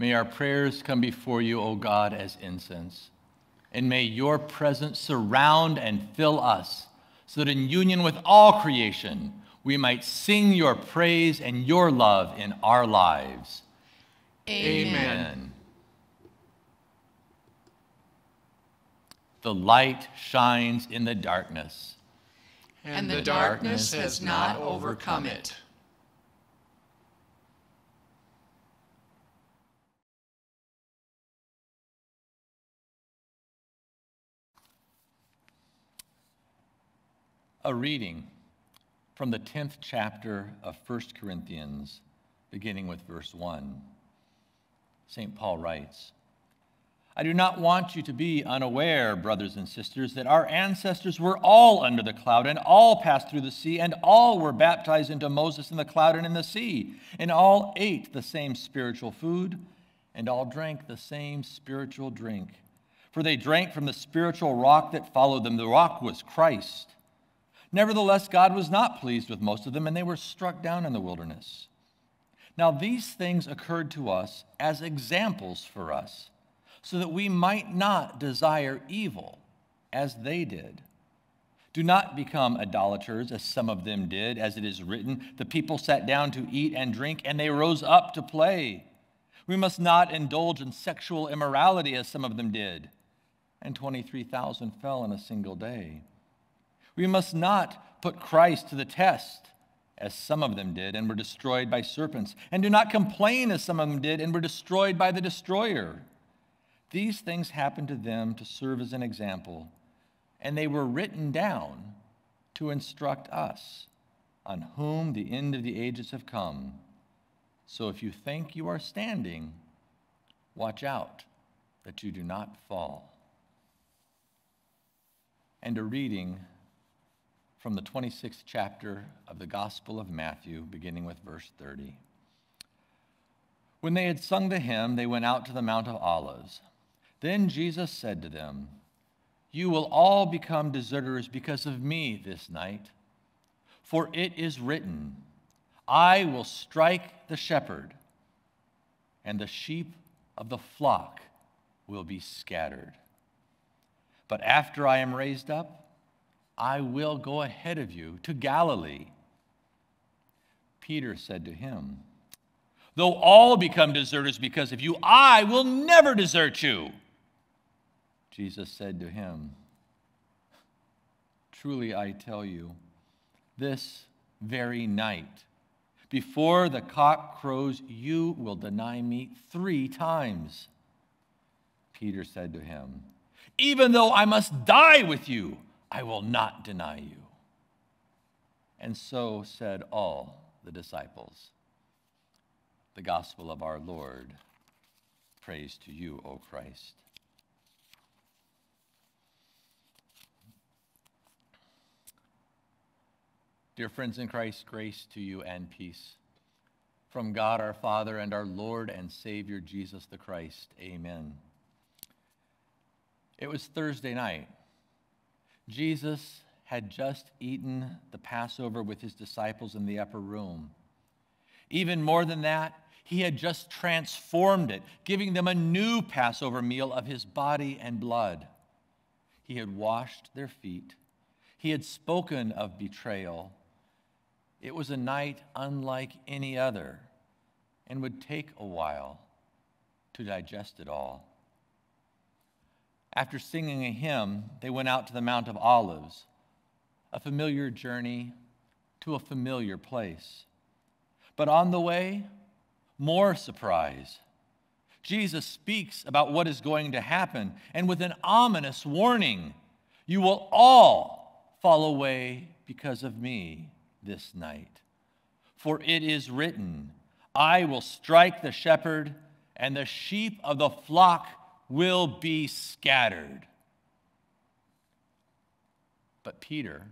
May our prayers come before you, O God, as incense. And may your presence surround and fill us, so that in union with all creation, we might sing your praise and your love in our lives. Amen. The light shines in the darkness. And the darkness has not overcome it. A reading from the 10th chapter of 1 Corinthians, beginning with verse 1. St. Paul writes, I do not want you to be unaware, brothers and sisters, that our ancestors were all under the cloud and all passed through the sea and all were baptized into Moses in the cloud and in the sea and all ate the same spiritual food and all drank the same spiritual drink. For they drank from the spiritual rock that followed them. The rock was Christ. Nevertheless, God was not pleased with most of them, and they were struck down in the wilderness. Now, these things occurred to us as examples for us, so that we might not desire evil as they did. Do not become idolaters, as some of them did, as it is written The people sat down to eat and drink, and they rose up to play. We must not indulge in sexual immorality, as some of them did. And 23,000 fell in a single day. We must not put Christ to the test, as some of them did and were destroyed by serpents, and do not complain, as some of them did and were destroyed by the destroyer. These things happened to them to serve as an example, and they were written down to instruct us, on whom the end of the ages have come. So if you think you are standing, watch out that you do not fall. And a reading from the 26th chapter of the Gospel of Matthew, beginning with verse 30. When they had sung the hymn, they went out to the Mount of Olives. Then Jesus said to them, You will all become deserters because of me this night. For it is written, I will strike the shepherd, and the sheep of the flock will be scattered. But after I am raised up, I will go ahead of you to Galilee. Peter said to him, Though all become deserters because of you, I will never desert you. Jesus said to him, Truly I tell you, this very night, before the cock crows, you will deny me three times. Peter said to him, Even though I must die with you, I will not deny you. And so said all the disciples. The gospel of our Lord. Praise to you, O Christ. Dear friends in Christ, grace to you and peace from God our Father and our Lord and Savior Jesus the Christ. Amen. It was Thursday night Jesus had just eaten the Passover with his disciples in the upper room. Even more than that, he had just transformed it, giving them a new Passover meal of his body and blood. He had washed their feet. He had spoken of betrayal. It was a night unlike any other and would take a while to digest it all. After singing a hymn, they went out to the Mount of Olives, a familiar journey to a familiar place. But on the way, more surprise. Jesus speaks about what is going to happen, and with an ominous warning you will all fall away because of me this night. For it is written, I will strike the shepherd, and the sheep of the flock will be scattered. But Peter,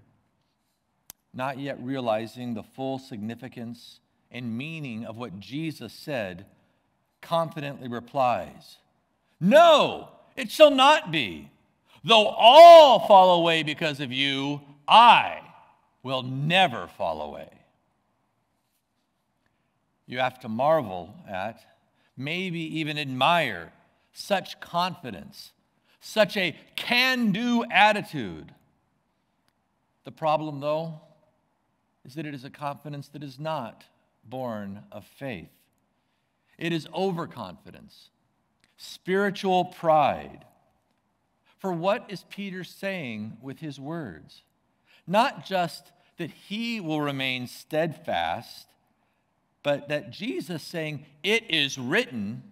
not yet realizing the full significance and meaning of what Jesus said, confidently replies, No, it shall not be. Though all fall away because of you, I will never fall away. You have to marvel at maybe even admire such confidence, such a can do attitude. The problem, though, is that it is a confidence that is not born of faith. It is overconfidence, spiritual pride. For what is Peter saying with his words? Not just that he will remain steadfast, but that Jesus saying, It is written,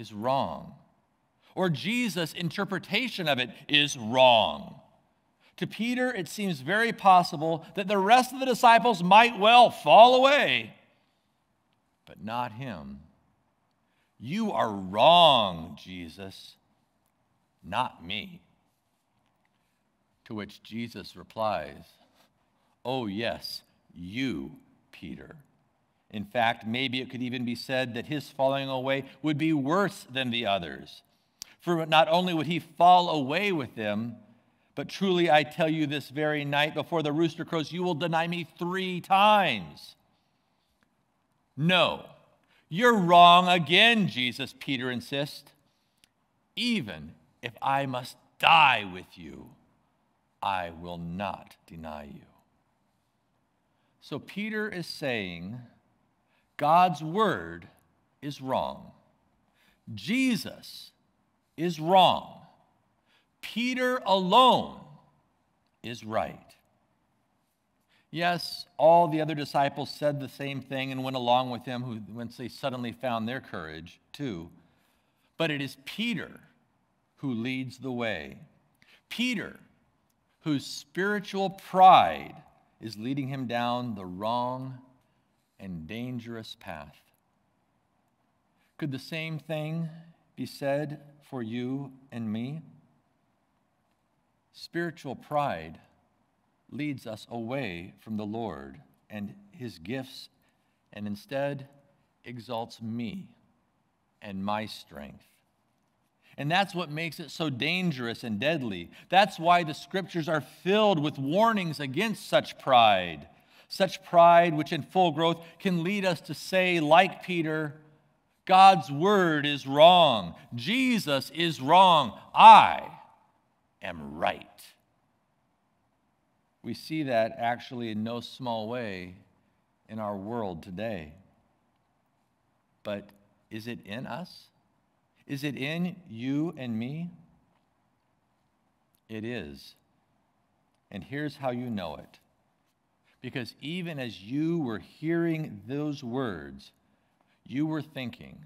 is wrong. Or Jesus' interpretation of it is wrong. To Peter, it seems very possible that the rest of the disciples might well fall away, but not him. You are wrong, Jesus, not me. To which Jesus replies, Oh, yes, you, Peter. In fact, maybe it could even be said that his falling away would be worse than the others. For not only would he fall away with them, but truly I tell you this very night before the rooster crows, you will deny me three times. No, you're wrong again, Jesus, Peter insists. Even if I must die with you, I will not deny you. So Peter is saying God's word is wrong. Jesus is wrong. Peter alone is right. Yes, all the other disciples said the same thing and went along with him who, once they suddenly found their courage, too. But it is Peter who leads the way. Peter, whose spiritual pride is leading him down the wrong and dangerous path. Could the same thing be said for you and me? Spiritual pride leads us away from the Lord and his gifts and instead exalts me and my strength. And that's what makes it so dangerous and deadly. That's why the scriptures are filled with warnings against such pride. Such pride, which in full growth can lead us to say, like Peter, God's word is wrong. Jesus is wrong. I am right. We see that actually in no small way in our world today. But is it in us? Is it in you and me? It is. And here's how you know it. Because even as you were hearing those words, you were thinking,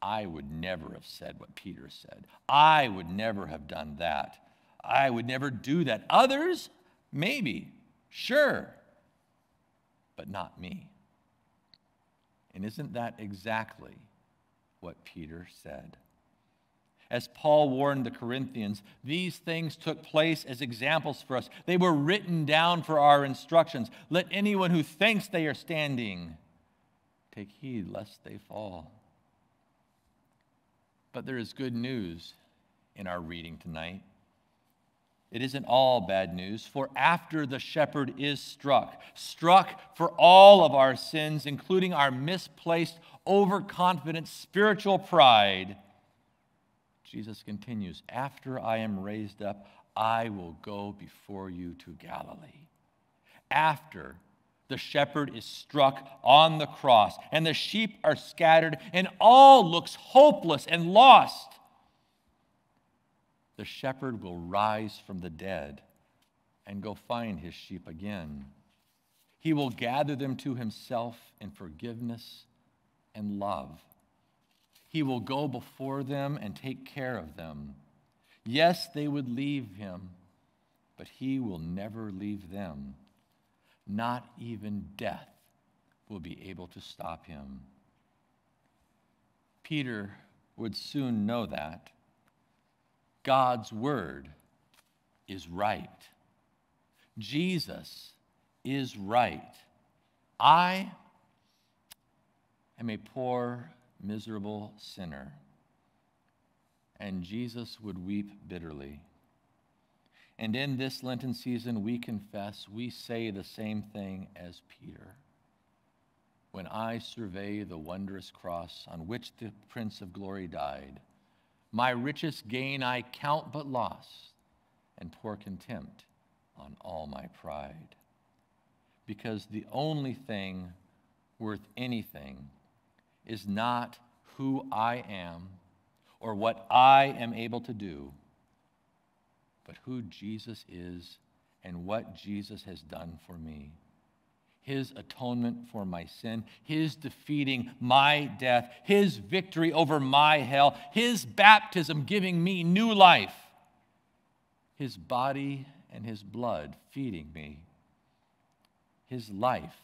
I would never have said what Peter said. I would never have done that. I would never do that. Others, maybe, sure, but not me. And isn't that exactly what Peter said? As Paul warned the Corinthians, these things took place as examples for us. They were written down for our instructions. Let anyone who thinks they are standing take heed lest they fall. But there is good news in our reading tonight. It isn't all bad news, for after the shepherd is struck, struck for all of our sins, including our misplaced, overconfident spiritual pride, Jesus continues, After I am raised up, I will go before you to Galilee. After the shepherd is struck on the cross, and the sheep are scattered, and all looks hopeless and lost the shepherd will rise from the dead and go find his sheep again. He will gather them to himself in forgiveness and love. He will go before them and take care of them. Yes, they would leave him, but he will never leave them. Not even death will be able to stop him. Peter would soon know that God's word is right. Jesus is right. I am a poor, miserable sinner. And Jesus would weep bitterly. And in this Lenten season, we confess, we say the same thing as Peter. when I survey the wondrous cross on which the Prince of Glory died. My richest gain I count but loss and pour contempt on all my pride. Because the only thing worth anything is not who I am or what I am able to do, but who Jesus is and what Jesus has done for me. His atonement for my sin, His defeating my death, His victory over my hell, His baptism giving me new life, His body and His blood feeding me, His life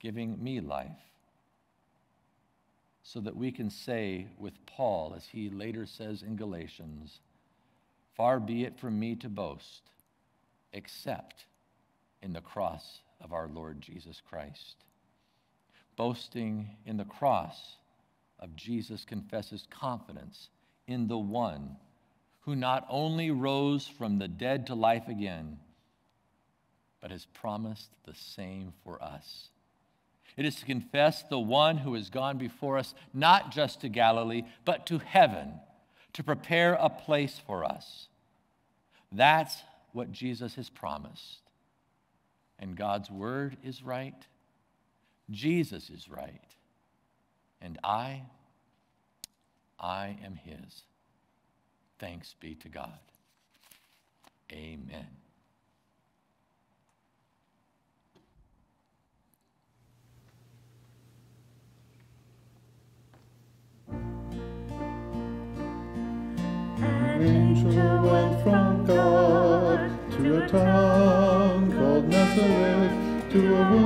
giving me life so that we can say with Paul, as he later says in Galatians, Far be it from me to boast, except in the cross of our Lord Jesus Christ. Boasting in the cross of Jesus confesses confidence in the one who not only rose from the dead to life again, but has promised the same for us. It is to confess the one who has gone before us, not just to Galilee, but to heaven, to prepare a place for us. That's what Jesus has promised. And God's word is right. Jesus is right. And I, I am his. Thanks be to God. Amen. An angel went from God to a town called Nazareth to a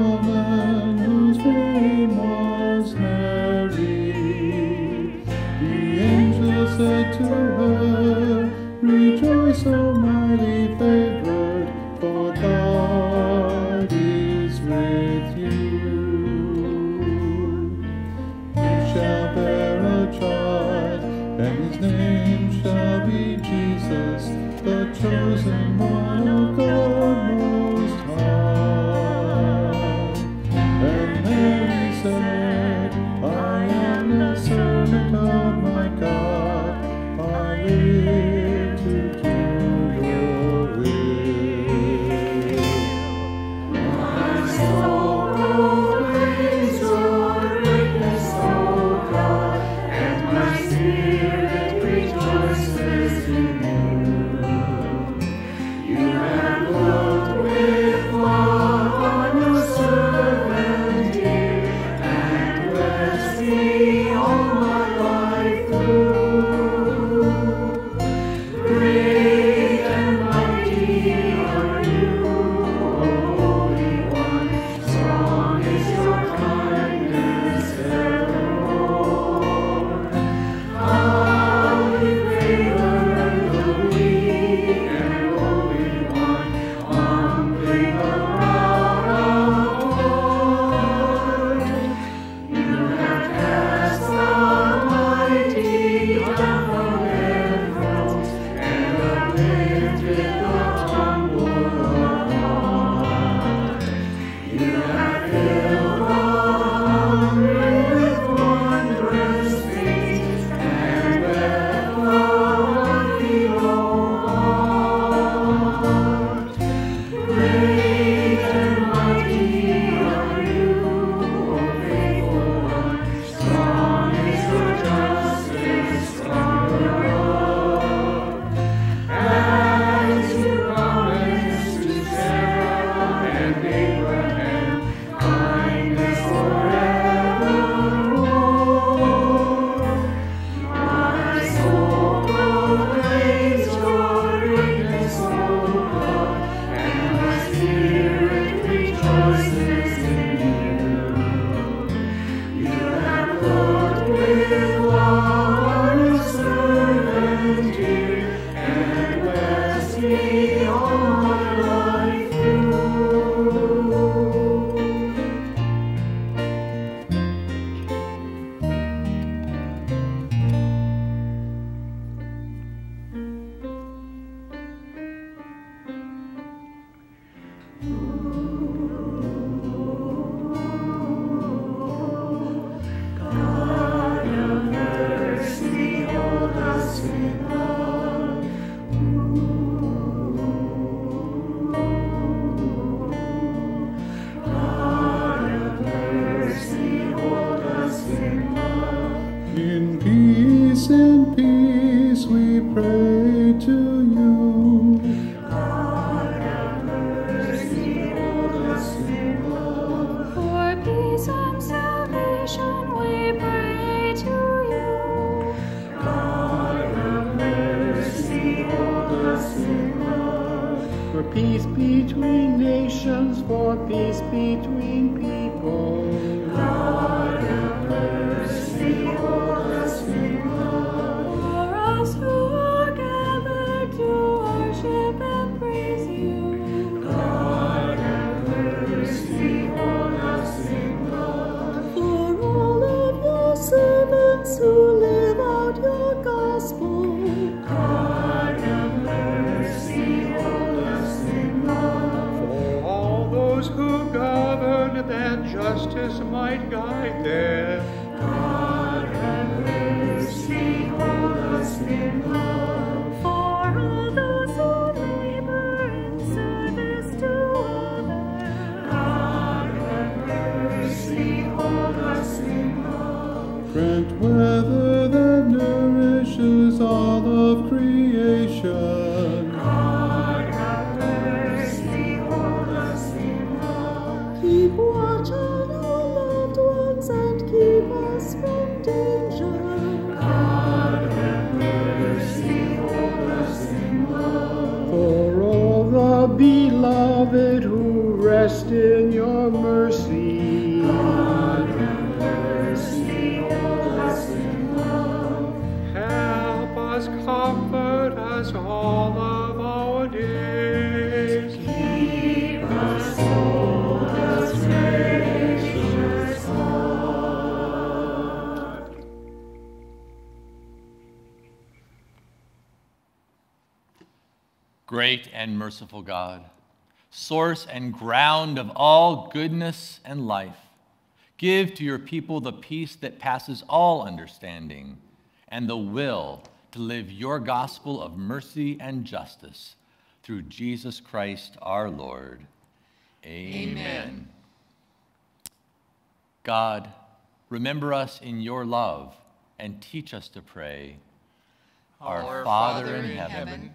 For peace between nations, for peace between people. Justice might guide them. God have mercy, hold us in love. For all those who labor in service to others. God have mercy, hold us in love. Grant weather Great and merciful God, source and ground of all goodness and life, give to your people the peace that passes all understanding and the will to live your gospel of mercy and justice through Jesus Christ our Lord. Amen. Amen. God, remember us in your love and teach us to pray. Our Father in heaven,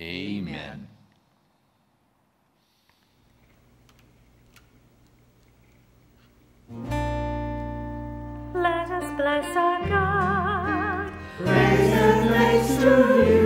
Amen. Let us bless our God. Praise and thanks to you.